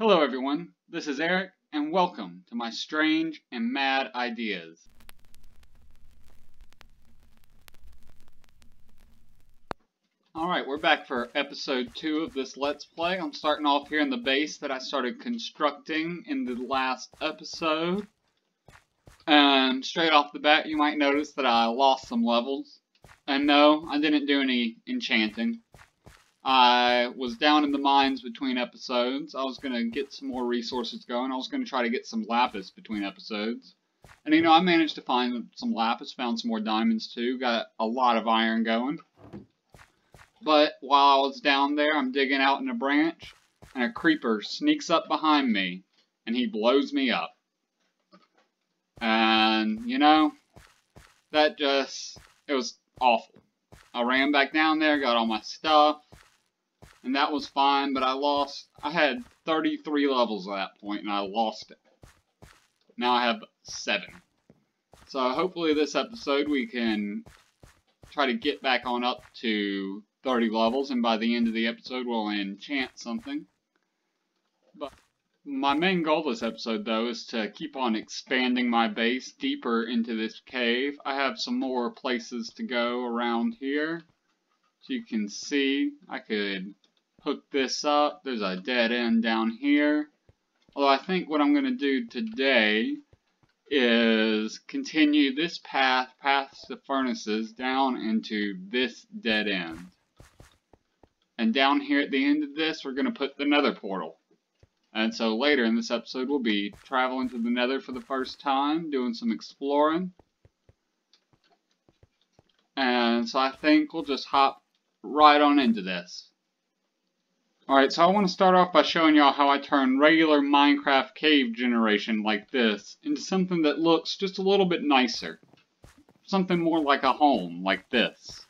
Hello everyone, this is Erik, and welcome to my strange and mad ideas. Alright, we're back for episode 2 of this Let's Play. I'm starting off here in the base that I started constructing in the last episode. And straight off the bat, you might notice that I lost some levels. And no, I didn't do any enchanting. I was down in the mines between episodes. I was going to get some more resources going. I was going to try to get some lapis between episodes. And you know, I managed to find some lapis, found some more diamonds too, got a lot of iron going. But while I was down there, I'm digging out in a branch, and a creeper sneaks up behind me, and he blows me up. And, you know, that just, it was awful. I ran back down there, got all my stuff, and that was fine, but I lost, I had 33 levels at that point, and I lost it. Now I have 7. So hopefully this episode we can try to get back on up to 30 levels, and by the end of the episode we'll enchant something. But my main goal this episode, though, is to keep on expanding my base deeper into this cave. I have some more places to go around here. So you can see, I could hook this up. There's a dead end down here. Although I think what I'm going to do today is continue this path past the furnaces down into this dead end. And down here at the end of this, we're going to put the nether portal. And so later in this episode, we'll be traveling to the nether for the first time, doing some exploring. And so I think we'll just hop right on into this. Alright, so I want to start off by showing y'all how I turn regular Minecraft cave generation like this into something that looks just a little bit nicer. Something more like a home, like this.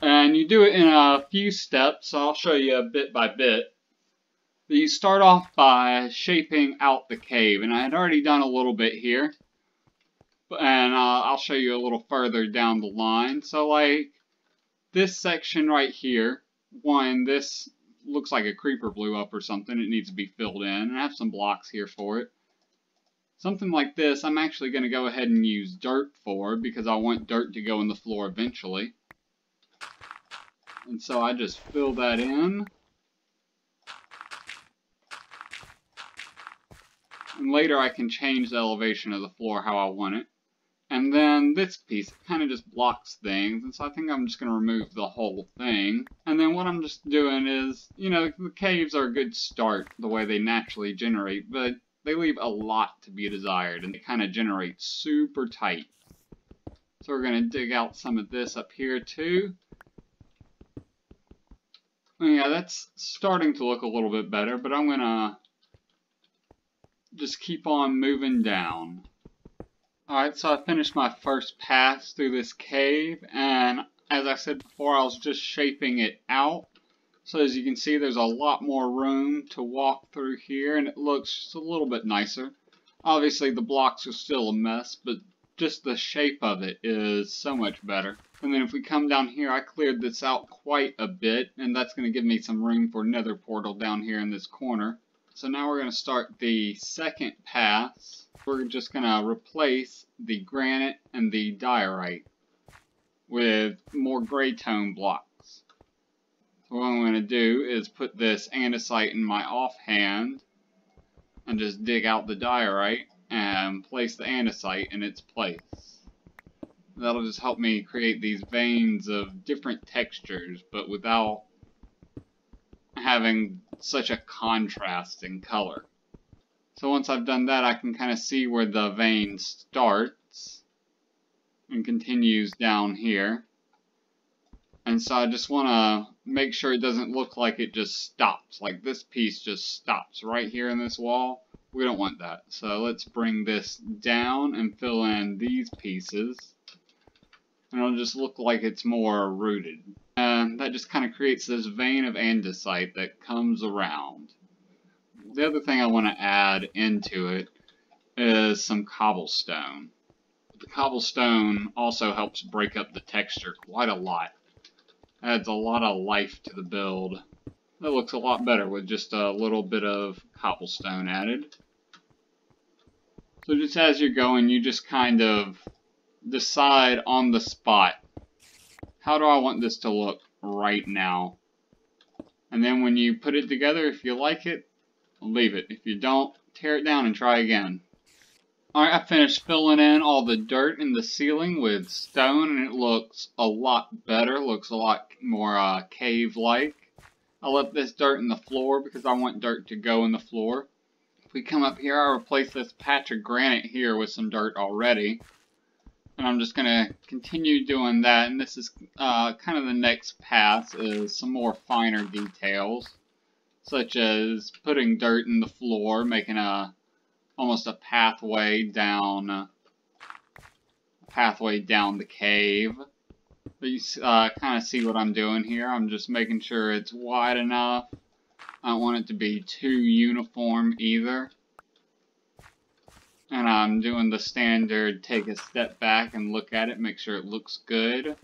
And you do it in a few steps, I'll show you a bit by bit. You start off by shaping out the cave, and I had already done a little bit here. And uh, I'll show you a little further down the line. So like, this section right here, one, this looks like a creeper blew up or something. It needs to be filled in. I have some blocks here for it. Something like this, I'm actually going to go ahead and use dirt for because I want dirt to go in the floor eventually. And so I just fill that in. And later I can change the elevation of the floor how I want it. And then this piece kind of just blocks things, and so I think I'm just going to remove the whole thing. And then what I'm just doing is, you know, the caves are a good start the way they naturally generate, but they leave a lot to be desired, and they kind of generate super tight. So we're going to dig out some of this up here too. Yeah, that's starting to look a little bit better, but I'm going to just keep on moving down. Alright, so I finished my first pass through this cave, and as I said before, I was just shaping it out. So as you can see, there's a lot more room to walk through here, and it looks just a little bit nicer. Obviously, the blocks are still a mess, but just the shape of it is so much better. And then if we come down here, I cleared this out quite a bit, and that's going to give me some room for a nether portal down here in this corner. So now we're going to start the second pass we're just going to replace the granite and the diorite with more gray tone blocks. So what I'm going to do is put this andesite in my offhand and just dig out the diorite and place the andesite in its place. That'll just help me create these veins of different textures, but without having such a contrast in color. So once I've done that, I can kind of see where the vein starts and continues down here. And so I just want to make sure it doesn't look like it just stops. Like this piece just stops right here in this wall. We don't want that. So let's bring this down and fill in these pieces. And it'll just look like it's more rooted. And that just kind of creates this vein of andesite that comes around the other thing I want to add into it is some cobblestone. The cobblestone also helps break up the texture quite a lot. Adds a lot of life to the build. That looks a lot better with just a little bit of cobblestone added. So just as you're going, you just kind of decide on the spot, how do I want this to look right now? And then when you put it together, if you like it, leave it. If you don't, tear it down and try again. Alright, I finished filling in all the dirt in the ceiling with stone and it looks a lot better, looks a lot more uh, cave-like. I left this dirt in the floor because I want dirt to go in the floor. If we come up here, I replace this patch of granite here with some dirt already. And I'm just going to continue doing that, and this is uh, kind of the next pass is some more finer details, such as putting dirt in the floor, making a almost a pathway down, a pathway down the cave. But you uh, kind of see what I'm doing here. I'm just making sure it's wide enough. I don't want it to be too uniform either. And I'm doing the standard take a step back and look at it, make sure it looks good.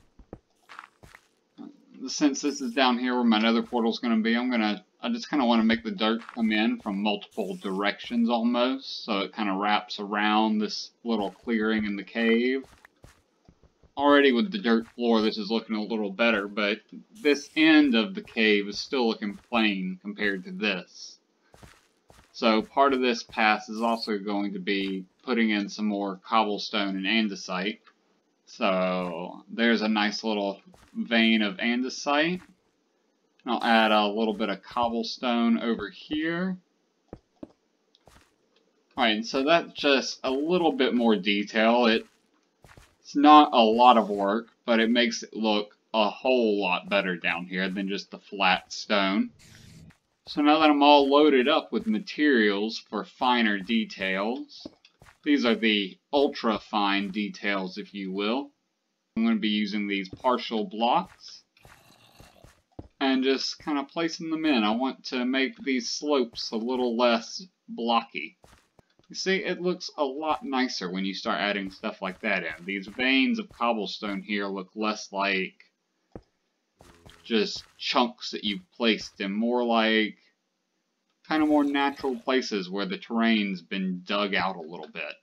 Since this is down here where my nether portal is going to be, I'm going to I just kind of want to make the dirt come in from multiple directions almost, so it kind of wraps around this little clearing in the cave. Already with the dirt floor, this is looking a little better, but this end of the cave is still looking plain compared to this. So part of this pass is also going to be putting in some more cobblestone and andesite. So there's a nice little vein of andesite. I'll add a little bit of cobblestone over here. Alright, so that's just a little bit more detail. It, it's not a lot of work, but it makes it look a whole lot better down here than just the flat stone. So now that I'm all loaded up with materials for finer details, these are the ultra fine details if you will. I'm going to be using these partial blocks and just kind of placing them in. I want to make these slopes a little less blocky. You see, it looks a lot nicer when you start adding stuff like that in. These veins of cobblestone here look less like just chunks that you've placed in, more like kind of more natural places where the terrain's been dug out a little bit.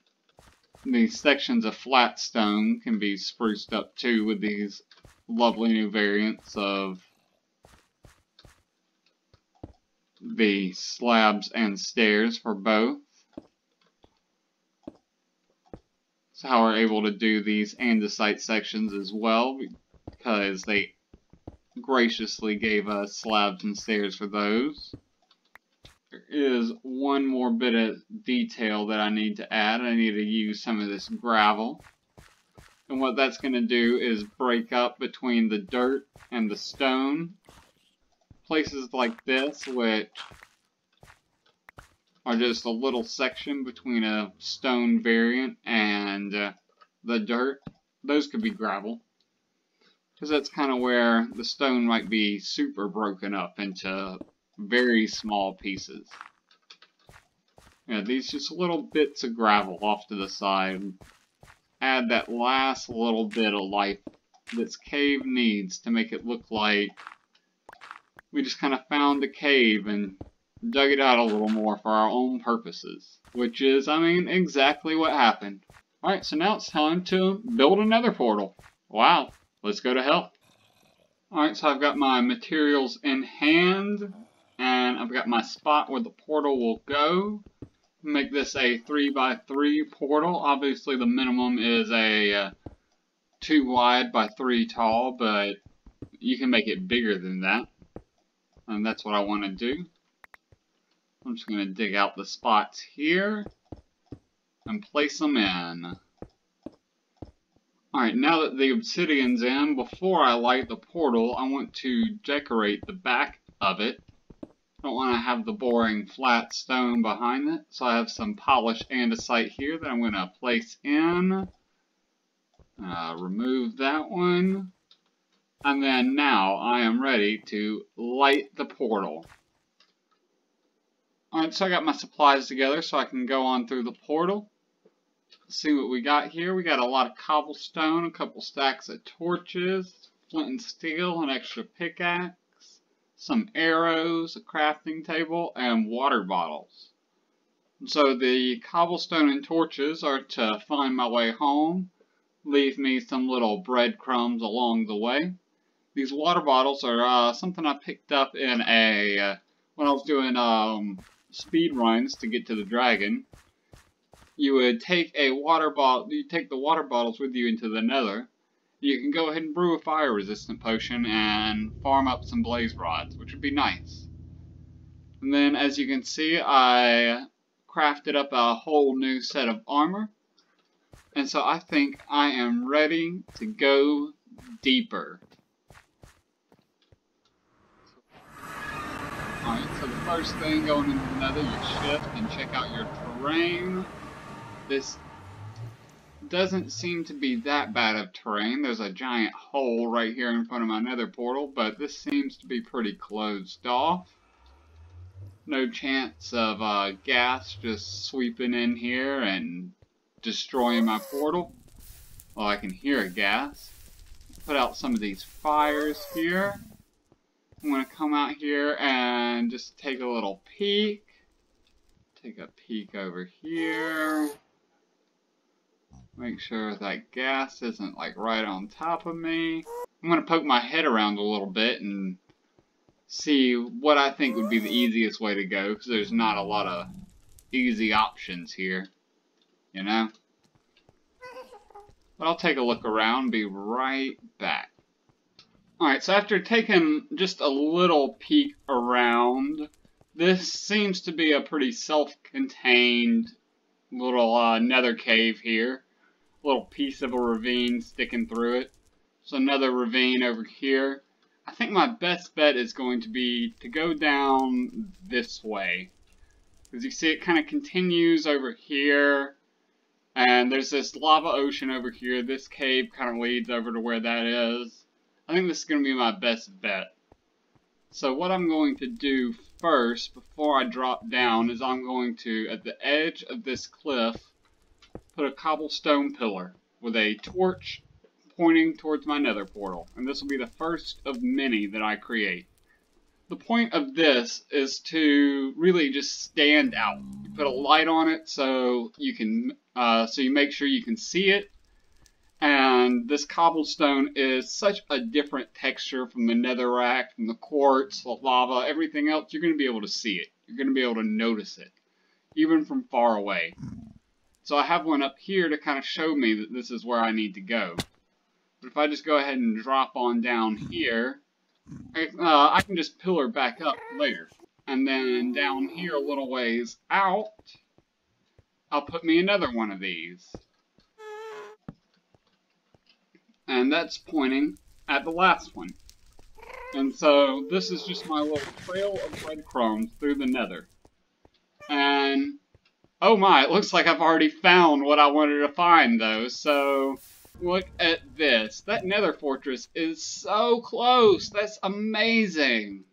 These sections of flat stone can be spruced up too with these lovely new variants of the slabs and stairs for both. So how we're able to do these andesite sections as well because they graciously gave us slabs and stairs for those. There is one more bit of detail that I need to add. I need to use some of this gravel. And what that's going to do is break up between the dirt and the stone places like this, which are just a little section between a stone variant and uh, the dirt, those could be gravel. Because that's kind of where the stone might be super broken up into very small pieces. Yeah, these just little bits of gravel off to the side add that last little bit of life this cave needs to make it look like we just kind of found the cave and dug it out a little more for our own purposes. Which is, I mean, exactly what happened. Alright, so now it's time to build a nether portal. Wow, let's go to hell. Alright, so I've got my materials in hand, and I've got my spot where the portal will go. Make this a 3x3 portal. Obviously the minimum is a uh, 2 wide by 3 tall, but you can make it bigger than that and that's what I want to do. I'm just going to dig out the spots here and place them in. Alright, now that the obsidian's in, before I light the portal, I want to decorate the back of it. I don't want to have the boring flat stone behind it, so I have some polished andesite here that I'm going to place in. Uh, remove that one. And then now I am ready to light the portal. Alright, so I got my supplies together so I can go on through the portal. See what we got here. We got a lot of cobblestone, a couple stacks of torches, flint and steel, an extra pickaxe, some arrows, a crafting table, and water bottles. So the cobblestone and torches are to find my way home, leave me some little breadcrumbs along the way. These water bottles are uh, something I picked up in a, uh, when I was doing um, speed runs to get to the dragon. You would take a water bottle, you take the water bottles with you into the nether. You can go ahead and brew a fire resistant potion and farm up some blaze rods, which would be nice. And then as you can see, I crafted up a whole new set of armor. And so I think I am ready to go deeper. Alright, so the first thing going into the nether, you shift and check out your terrain. This doesn't seem to be that bad of terrain. There's a giant hole right here in front of my nether portal, but this seems to be pretty closed off no chance of uh, ghast just sweeping in here and destroying my portal. Well, I can hear a ghast. Put out some of these fires here. I'm going to come out here and just take a little peek. Take a peek over here. Make sure that ghast isn't like right on top of me. I'm going to poke my head around a little bit and see what I think would be the easiest way to go, because there's not a lot of easy options here, you know? But I'll take a look around be right back. Alright, so after taking just a little peek around, this seems to be a pretty self-contained little uh, nether cave here. A little piece of a ravine sticking through it. So another ravine over here. I think my best bet is going to be to go down this way. As you see, it kind of continues over here. And there's this lava ocean over here. This cave kind of leads over to where that is. I think this is going to be my best bet. So what I'm going to do first, before I drop down, is I'm going to, at the edge of this cliff, put a cobblestone pillar with a torch pointing towards my nether portal, and this will be the first of many that I create. The point of this is to really just stand out. You put a light on it so you can, uh, so you make sure you can see it. And this cobblestone is such a different texture from the netherrack, from the quartz, the lava, everything else. You're going to be able to see it. You're going to be able to notice it, even from far away. So I have one up here to kind of show me that this is where I need to go. But if I just go ahead and drop on down here, I, uh, I can just pillar back up later. And then down here a little ways out, I'll put me another one of these. And that's pointing at the last one. And so this is just my little trail of breadcrumbs through the nether. And, oh my, it looks like I've already found what I wanted to find though, so Look at this. That nether fortress is so close. That's amazing.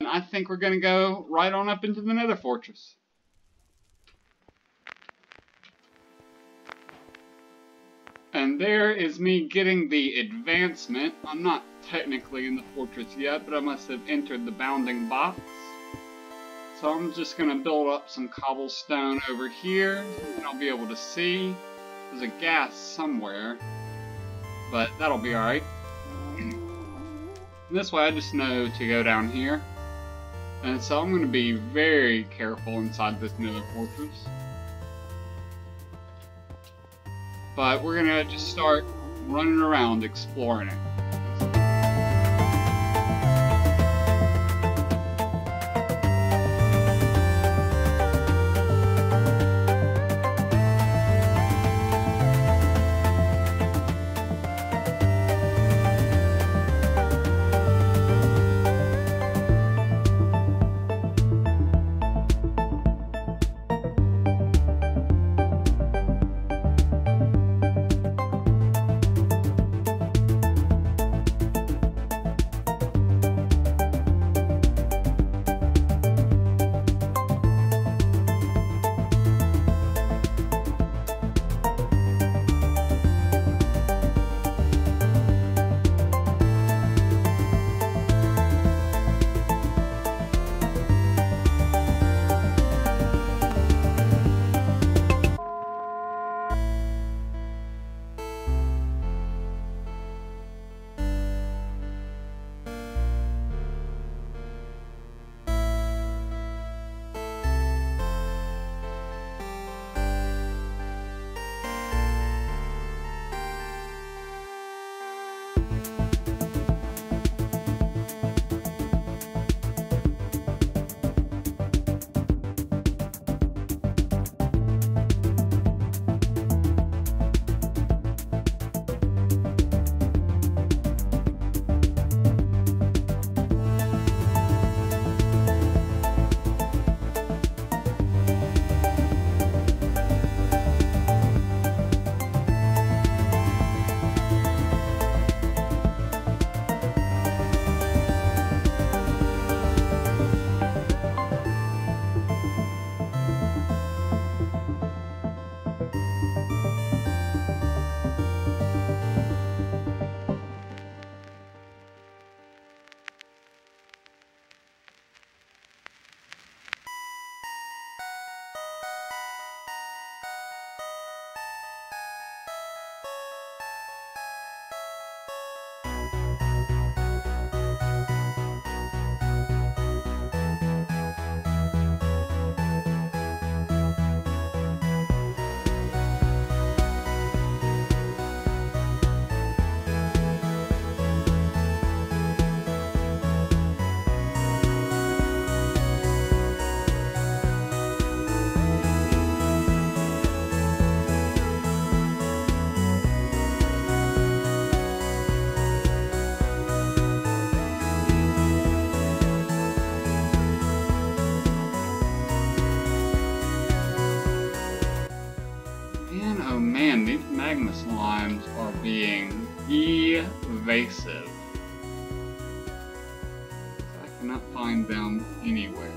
And I think we're going to go right on up into the nether fortress. And there is me getting the advancement. I'm not technically in the fortress yet, but I must have entered the bounding box. So I'm just going to build up some cobblestone over here, and I'll be able to see. There's a ghast somewhere, but that'll be alright. this way I just know to go down here. And so I'm going to be very careful inside this nether fortress. But we're to just start running around exploring it. Evasive. I cannot find them anywhere.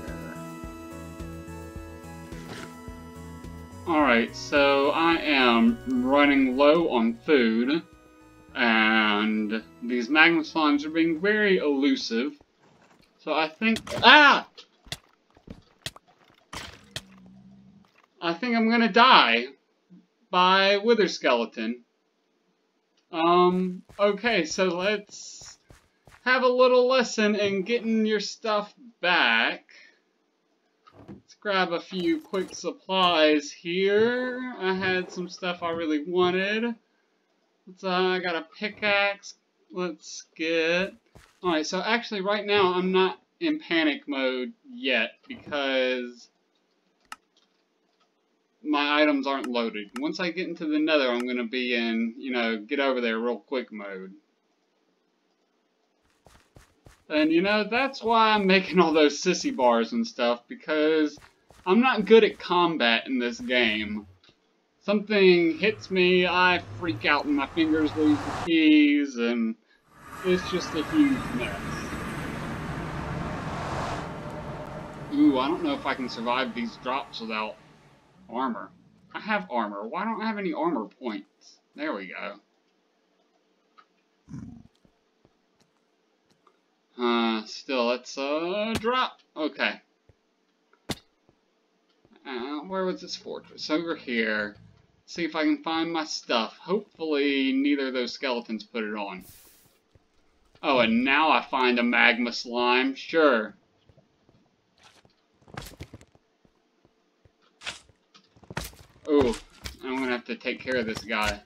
Alright, so I am running low on food, and these magma slimes are being very elusive. So I think... Ah! I think I'm gonna die by Wither Skeleton. Um, okay, so let's have a little lesson in getting your stuff back. Let's grab a few quick supplies here. I had some stuff I really wanted. Let's, uh, I got a pickaxe. Let's get... Alright, so actually right now I'm not in panic mode yet because my items aren't loaded. Once I get into the nether, I'm going to be in, you know, get over there real quick mode. And, you know, that's why I'm making all those sissy bars and stuff, because I'm not good at combat in this game. Something hits me, I freak out and my fingers lose the keys, and it's just a huge mess. Ooh, I don't know if I can survive these drops without Armor. I have armor. Why don't I have any armor points? There we go. Uh, still, let's, drop. Okay. Uh, where was this fortress? Over here. See if I can find my stuff. Hopefully, neither of those skeletons put it on. Oh, and now I find a magma slime. Sure. Oh, I'm gonna have to take care of this guy.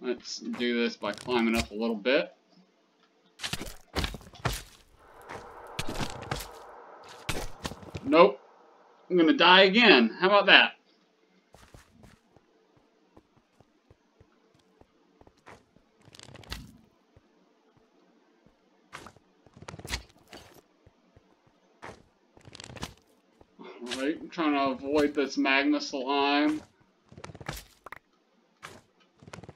Let's do this by climbing up a little bit. Nope. I'm gonna die again. How about that? I'm trying to avoid this magma slime.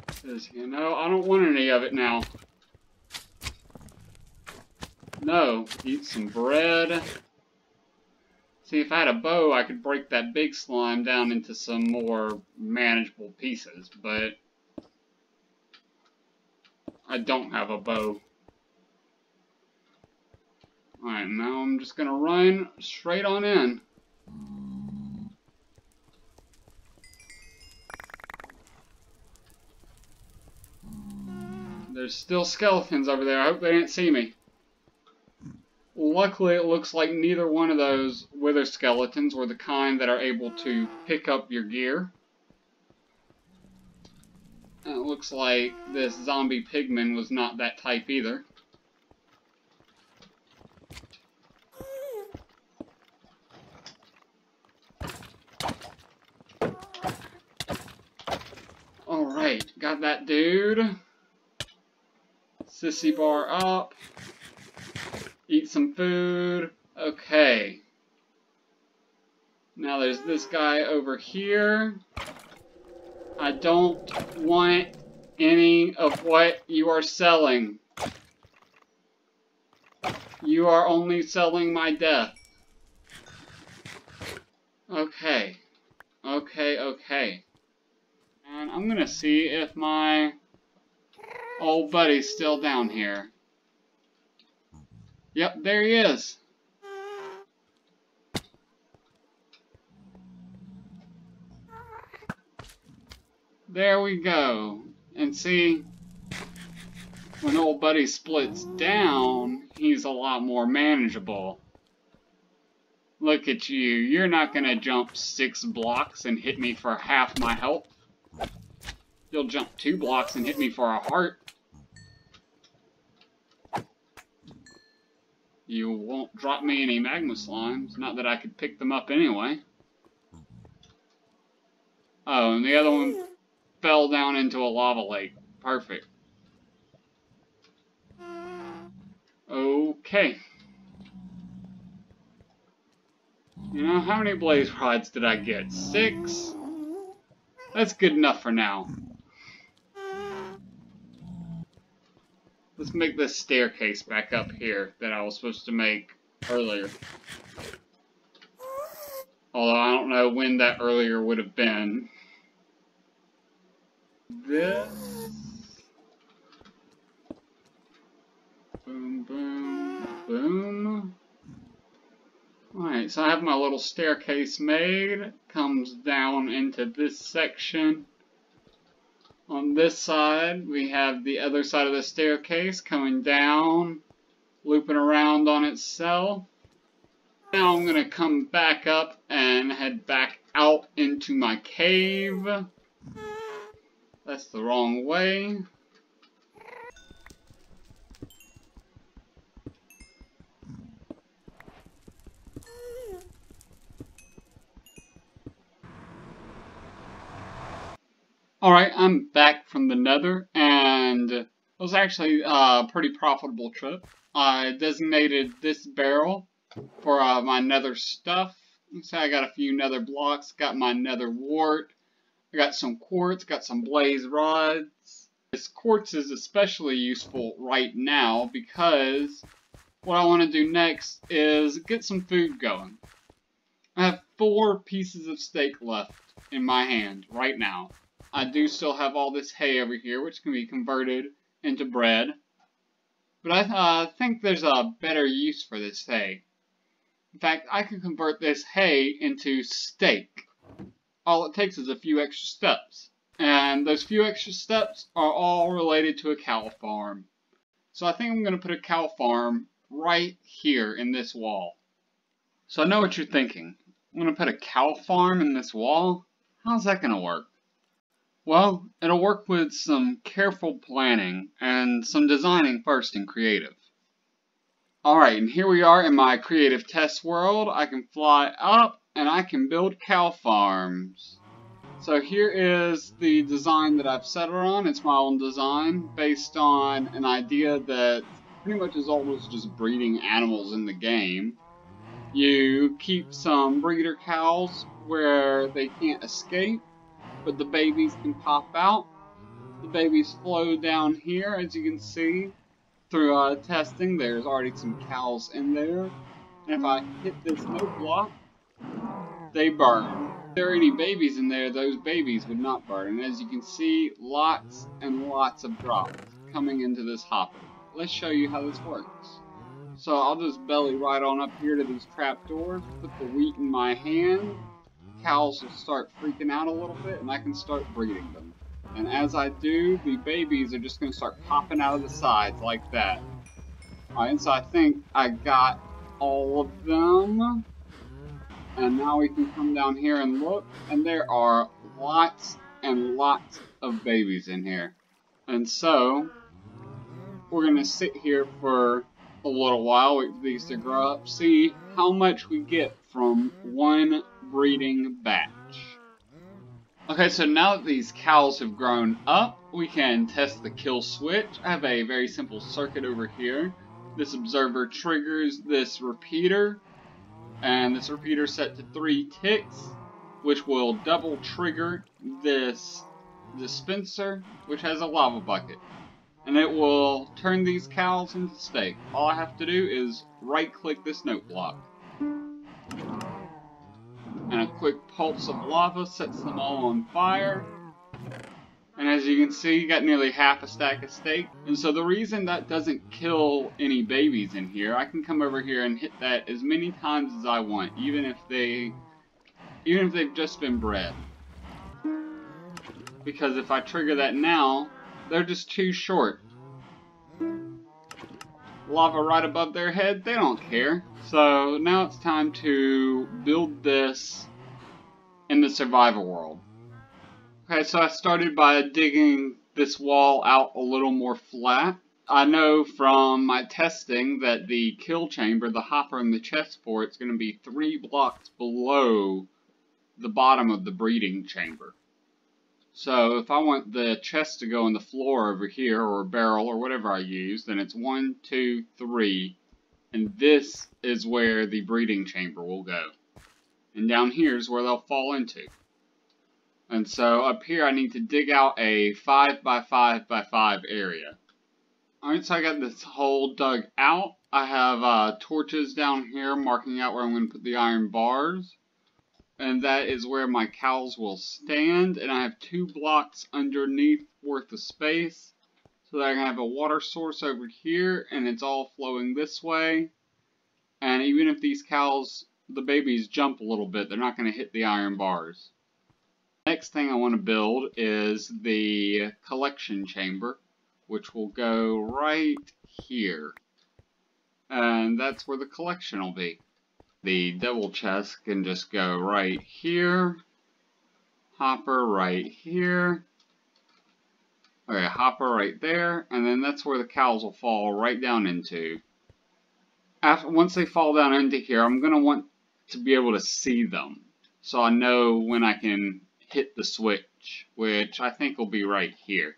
Because, you know, I don't want any of it now. No, eat some bread. See, if I had a bow, I could break that big slime down into some more manageable pieces, but I don't have a bow. Alright, now I'm just gonna run straight on in. There's still skeletons over there. I hope they didn't see me. Luckily, it looks like neither one of those wither skeletons were the kind that are able to pick up your gear. And it looks like this zombie pigman was not that type either. Alright, got that dude. Sissy bar up. Eat some food. Okay. Now there's this guy over here. I don't want any of what you are selling. You are only selling my death. Okay. Okay, okay. And I'm gonna see if my Old buddy's still down here. Yep, there he is. There we go. And see, when old buddy splits down, he's a lot more manageable. Look at you. You're not going to jump six blocks and hit me for half my health. You'll jump two blocks and hit me for a heart. You won't drop me any magma slimes. Not that I could pick them up anyway. Oh, and the other one fell down into a lava lake. Perfect. Okay. You know, how many blaze rods did I get? Six? That's good enough for now. Let's make this staircase back up here that I was supposed to make earlier. Although I don't know when that earlier would have been. This. Boom, boom, boom. Alright, so I have my little staircase made. Comes down into this section. On this side, we have the other side of the staircase coming down, looping around on itself. Now I'm going to come back up and head back out into my cave. That's the wrong way. Alright, I'm back from the nether, and it was actually a pretty profitable trip. I designated this barrel for uh, my nether stuff. Let's So I got a few nether blocks, got my nether wart, I got some quartz, got some blaze rods. This quartz is especially useful right now because what I want to do next is get some food going. I have four pieces of steak left in my hand right now. I do still have all this hay over here, which can be converted into bread. But I uh, think there's a better use for this hay. In fact, I can convert this hay into steak. All it takes is a few extra steps. And those few extra steps are all related to a cow farm. So I think I'm going to put a cow farm right here in this wall. So I know what you're thinking. I'm going to put a cow farm in this wall? How's that going to work? Well, it'll work with some careful planning and some designing first in creative. Alright, and here we are in my creative test world. I can fly up and I can build cow farms. So here is the design that I've settled on. It's my own design based on an idea that pretty much is almost just breeding animals in the game. You keep some breeder cows where they can't escape but the babies can pop out. The babies flow down here, as you can see. Through uh, testing, there's already some cows in there. And if I hit this note block, they burn. If there are any babies in there, those babies would not burn. And as you can see, lots and lots of drops coming into this hopper. Let's show you how this works. So I'll just belly right on up here to these trapdoors, put the wheat in my hand, cows will start freaking out a little bit and I can start breeding them. And as I do, the babies are just going to start popping out of the sides like that. Alright, and so I think I got all of them. And now we can come down here and look, and there are lots and lots of babies in here. And so, we're going to sit here for a little while, wait for these to grow up, see how much we get from one breeding batch. Okay, so now that these cows have grown up, we can test the kill switch. I have a very simple circuit over here. This observer triggers this repeater, and this repeater set to three ticks, which will double trigger this dispenser, which has a lava bucket. And it will turn these cows into steak. All I have to do is right click this note block and a quick pulse of lava sets them all on fire. And as you can see, you got nearly half a stack of steak. And so the reason that doesn't kill any babies in here, I can come over here and hit that as many times as I want, even if they, even if they've just been bred. Because if I trigger that now, they're just too short. Lava right above their head, they don't care. So now it's time to build this in the survival world. Okay, so I started by digging this wall out a little more flat. I know from my testing that the kill chamber, the hopper and the chest for it's going to be three blocks below the bottom of the breeding chamber. So if I want the chest to go on the floor over here, or a barrel, or whatever I use, then it's one, two, three, and this is where the breeding chamber will go. And down here is where they'll fall into. And so up here I need to dig out a 5 by 5 by 5 area. Alright, so I got this hole dug out. I have uh, torches down here marking out where I'm going to put the iron bars. And that is where my cows will stand. And I have two blocks underneath worth of space. So that I can have a water source over here and it's all flowing this way. And even if these cows, the babies jump a little bit, they're not going to hit the iron bars. Next thing I want to build is the collection chamber, which will go right here. And that's where the collection will be. The double chest can just go right here, hopper right here, okay, hopper right there, and then that's where the cows will fall right down into. After, once they fall down into here, I'm going to want to be able to see them. So I know when I can hit the switch, which I think will be right here.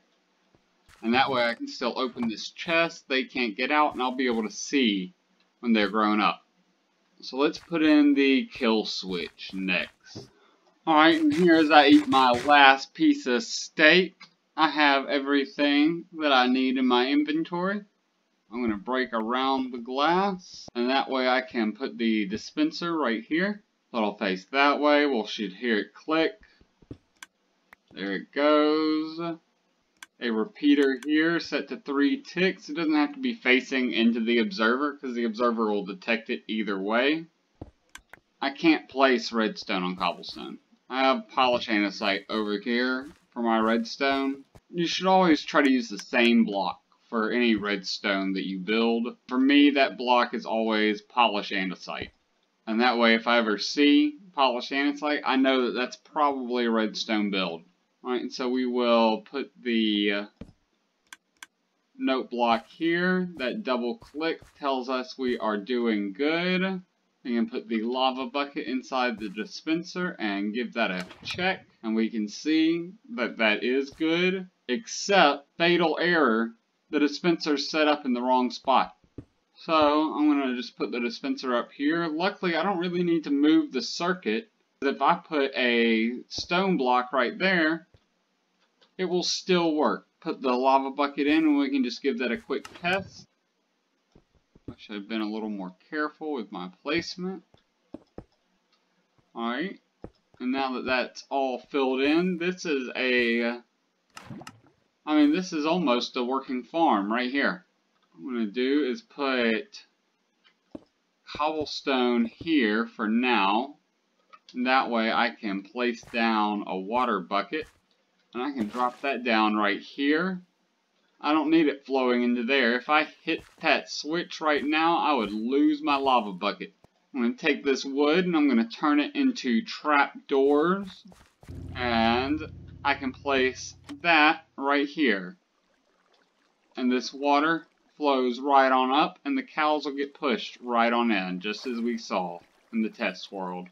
And that way I can still open this chest, they can't get out, and I'll be able to see when they're grown up. So let's put in the kill switch next. Alright, and here as I eat my last piece of steak, I have everything that I need in my inventory. I'm going to break around the glass, and that way I can put the dispenser right here. So it'll face that way, we'll should hear it click. There it goes. A repeater here set to three ticks. It doesn't have to be facing into the observer because the observer will detect it either way. I can't place redstone on cobblestone. I have polish andesite over here for my redstone. You should always try to use the same block for any redstone that you build. For me, that block is always polish andesite. And that way, if I ever see polish andesite, I know that that's probably a redstone build. Alright, and so we will put the uh, note block here. That double click tells us we are doing good. We can put the lava bucket inside the dispenser and give that a check. And we can see that that is good, except fatal error, the dispenser's set up in the wrong spot. So I'm going to just put the dispenser up here. Luckily, I don't really need to move the circuit. If I put a stone block right there, it will still work. Put the lava bucket in and we can just give that a quick test. I should have been a little more careful with my placement. Alright, and now that that's all filled in, this is a, I mean this is almost a working farm right here. What I'm going to do is put cobblestone here for now. And that way I can place down a water bucket and I can drop that down right here. I don't need it flowing into there. If I hit that switch right now, I would lose my lava bucket. I'm going to take this wood and I'm going to turn it into trap doors. And I can place that right here. And this water flows right on up and the cows will get pushed right on in, just as we saw in the test world.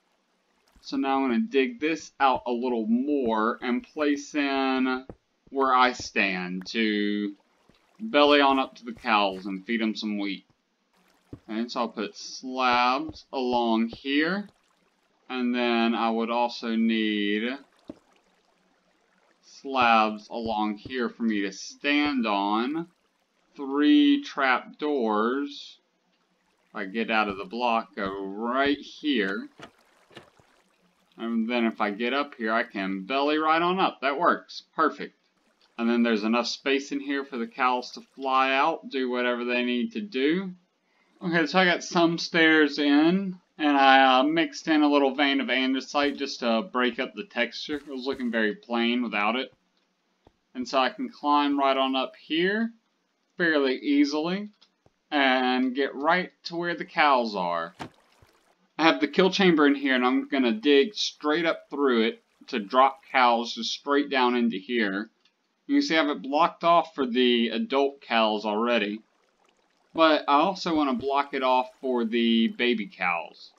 So now I'm going to dig this out a little more and place in where I stand to belly on up to the cows and feed them some wheat. And so I'll put slabs along here. And then I would also need slabs along here for me to stand on. Three trap doors. If I get out of the block, go right here. And then if I get up here, I can belly right on up. That works. Perfect. And then there's enough space in here for the cows to fly out, do whatever they need to do. Okay, so I got some stairs in, and I uh, mixed in a little vein of andesite just to break up the texture. It was looking very plain without it. And so I can climb right on up here fairly easily and get right to where the cows are. I have the kill chamber in here and I'm going to dig straight up through it to drop cows just straight down into here. You can see I have it blocked off for the adult cows already. But I also want to block it off for the baby cows.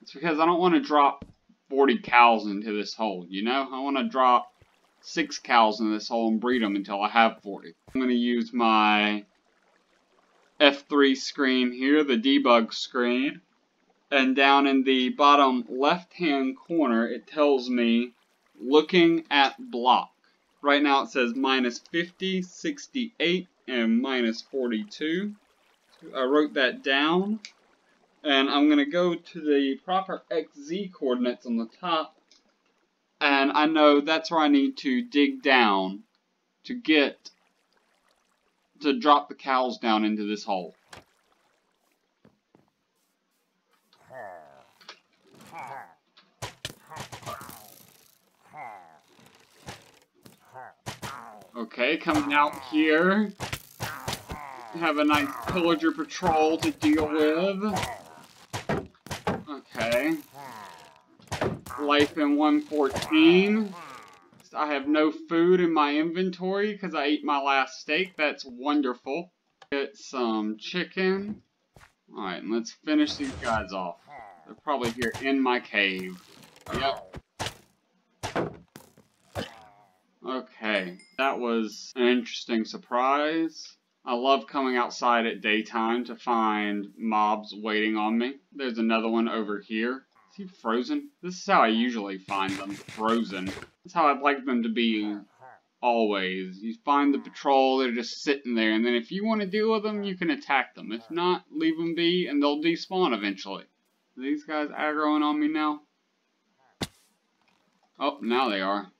It's because I don't want to drop 40 cows into this hole, you know? I want to drop 6 cows in this hole and breed them until I have 40. I'm going to use my F3 screen here, the debug screen and down in the bottom left hand corner it tells me looking at block. Right now it says minus 50, 68, and minus 42. I wrote that down. And I'm going to go to the proper XZ coordinates on the top. And I know that's where I need to dig down to get to drop the cows down into this hole. Okay, coming out here. Have a nice pillager patrol to deal with. Okay. Life in 114. I have no food in my inventory because I ate my last steak. That's wonderful. Get some chicken. Alright, let's finish these guys off. They're probably here in my cave. Yep. Okay, that was an interesting surprise. I love coming outside at daytime to find mobs waiting on me. There's another one over here. Is he frozen? This is how I usually find them, frozen. That's how I'd like them to be always. You find the patrol, they're just sitting there, and then if you want to deal with them, you can attack them. If not, leave them be, and they'll despawn eventually. Are these guys aggroing on me now? Oh, now they are.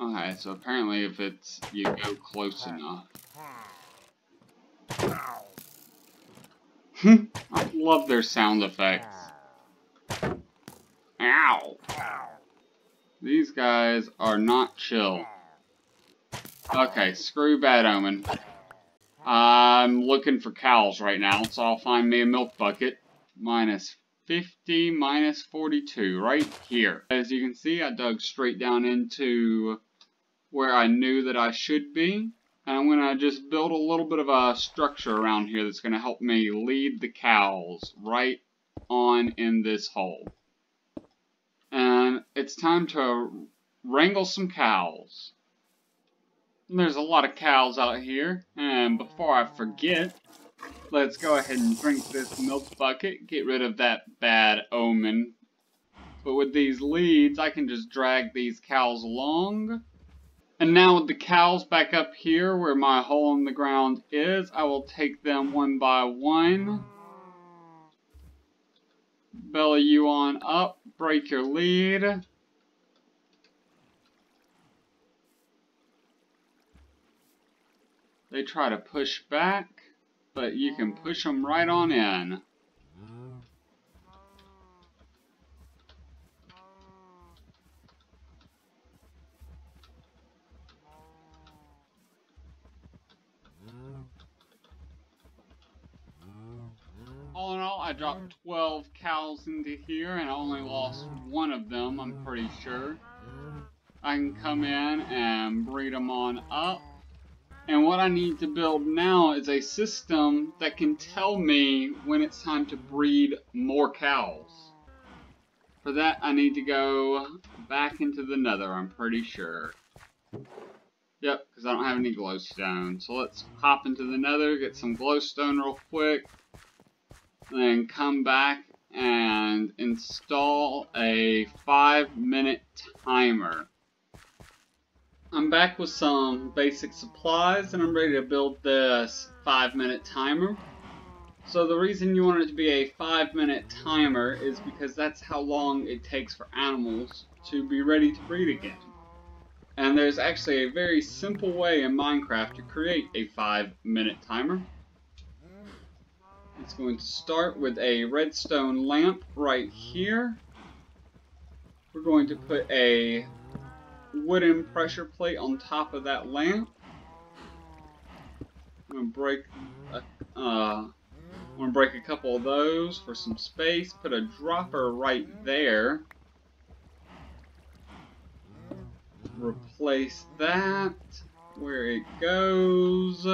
Okay, so apparently if it's, you go close enough. Hmm, I love their sound effects. Ow! These guys are not chill. Okay, screw Bad Omen. I'm looking for cows right now, so I'll find me a milk bucket. Minus 50, minus 42, right here. As you can see, I dug straight down into where I knew that I should be. And I'm going to just build a little bit of a structure around here that's going to help me lead the cows right on in this hole. And it's time to wrangle some cows. There's a lot of cows out here, and before I forget, let's go ahead and drink this milk bucket, get rid of that bad omen. But with these leads, I can just drag these cows along and now with the cows back up here where my hole in the ground is, I will take them one by one. Belly you on up, break your lead. They try to push back, but you can push um, them right on in. all in all, I dropped 12 cows into here and I only lost one of them, I'm pretty sure. I can come in and breed them on up. And what I need to build now is a system that can tell me when it's time to breed more cows. For that, I need to go back into the nether, I'm pretty sure. Yep, because I don't have any glowstone. So let's hop into the nether, get some glowstone real quick then come back and install a five minute timer. I'm back with some basic supplies and I'm ready to build this five minute timer. So the reason you want it to be a five minute timer is because that's how long it takes for animals to be ready to breed again. And there's actually a very simple way in Minecraft to create a five minute timer. It's going to start with a redstone lamp right here. We're going to put a wooden pressure plate on top of that lamp. I'm to break a, uh, I'm going to break a couple of those for some space. Put a dropper right there. Replace that where it goes.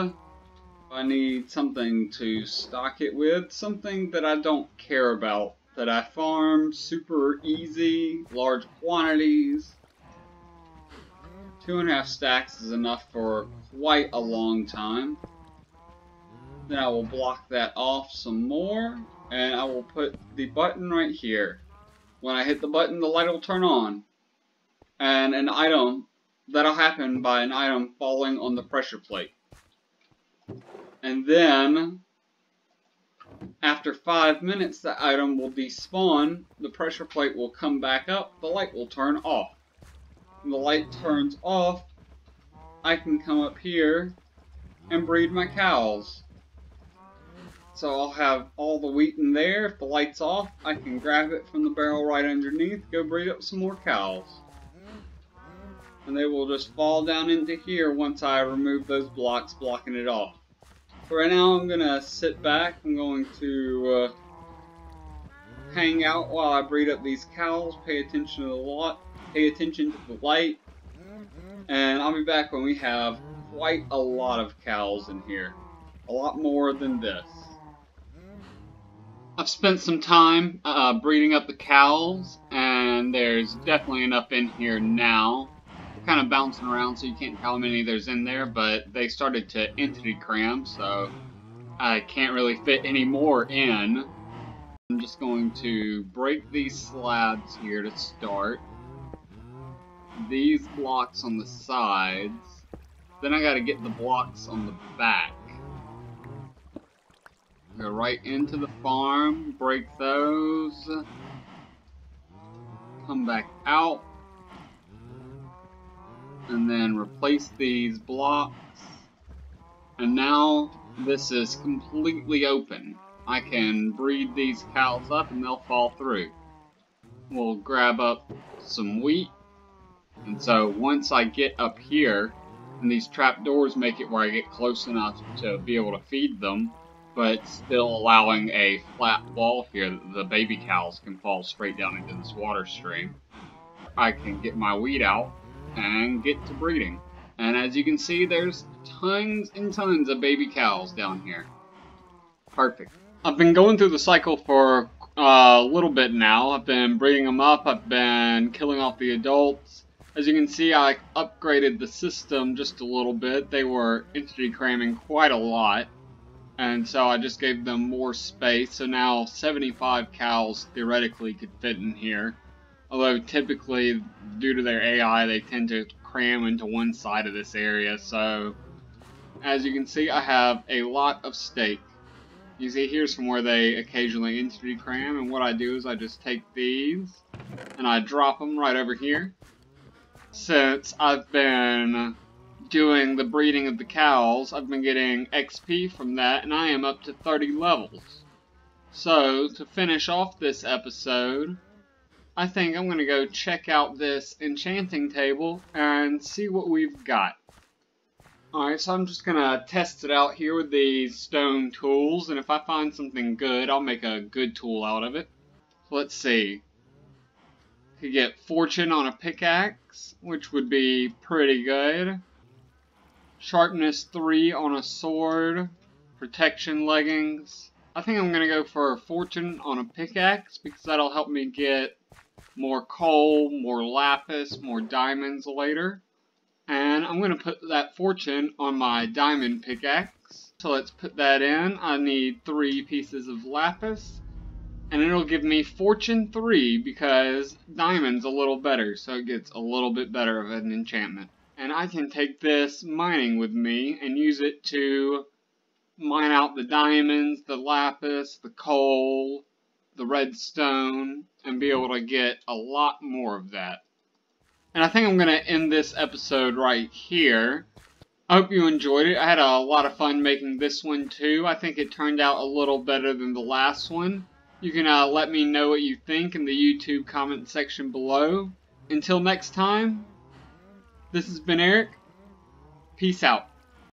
I need something to stock it with, something that I don't care about, that I farm super easy, large quantities. Two and a half stacks is enough for quite a long time. Then I will block that off some more, and I will put the button right here. When I hit the button, the light will turn on. and an item that'll happen by an item falling on the pressure plate. And then, after five minutes, the item will despawn, the pressure plate will come back up, the light will turn off. The light turns off, I can come up here and breed my cows. So I'll have all the wheat in there. If the light's off, I can grab it from the barrel right underneath, go breed up some more cows. And they will just fall down into here once I remove those blocks blocking it off. For right now, I'm going to sit back. I'm going to uh, hang out while I breed up these cows, pay attention to the lot, pay attention to the light, and I'll be back when we have quite a lot of cows in here. A lot more than this. I've spent some time uh, breeding up the cows, and there's definitely enough in here now. They're kind of bouncing around, so you can't tell how many there's in there, but they started to entity cram, so I can't really fit any more in. I'm just going to break these slabs here to start. These blocks on the sides. Then I gotta get the blocks on the back. Go right into the farm, break those, come back out, and then replace these blocks. And now this is completely open. I can breed these cows up and they'll fall through. We'll grab up some wheat. And so once I get up here, and these trapdoors make it where I get close enough to be able to feed them, but still allowing a flat wall here that the baby cows can fall straight down into this water stream. I can get my weed out and get to breeding. And as you can see, there's tons and tons of baby cows down here. Perfect. I've been going through the cycle for uh, a little bit now. I've been breeding them up, I've been killing off the adults. As you can see, I upgraded the system just a little bit. They were entity cramming quite a lot and so I just gave them more space. So now 75 cows theoretically could fit in here. Although typically, due to their AI, they tend to cram into one side of this area. So, as you can see, I have a lot of steak. You see, here's from where they occasionally entity cram, and what I do is I just take these, and I drop them right over here. Since I've been doing the breeding of the cows, I've been getting XP from that, and I am up to 30 levels. So, to finish off this episode, I think I'm going to go check out this enchanting table and see what we've got. Alright, so I'm just going to test it out here with these stone tools, and if I find something good, I'll make a good tool out of it. Let's see. Could get fortune on a pickaxe, which would be pretty good. Sharpness 3 on a sword. Protection leggings. I think I'm going to go for a fortune on a pickaxe because that'll help me get more coal, more lapis, more diamonds later. And I'm going to put that fortune on my diamond pickaxe. So let's put that in. I need three pieces of lapis. And it'll give me fortune 3 because diamond's a little better. So it gets a little bit better of an enchantment and I can take this mining with me and use it to mine out the diamonds, the lapis, the coal, the redstone, and be able to get a lot more of that. And I think I'm going to end this episode right here. I hope you enjoyed it. I had a lot of fun making this one too. I think it turned out a little better than the last one. You can uh, let me know what you think in the YouTube comment section below. Until next time, this has been Erik. Peace out.